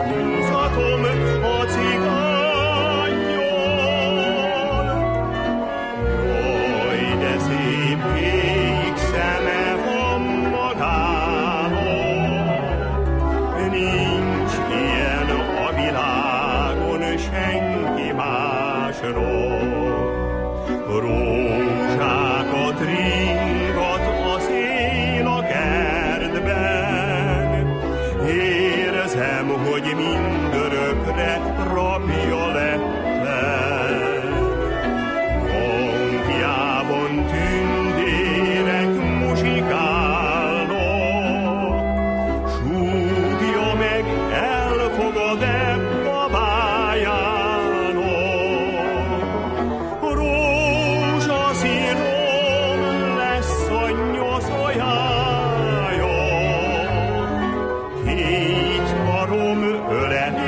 Thank you. hogy mindörökre rabja lesz. Good. that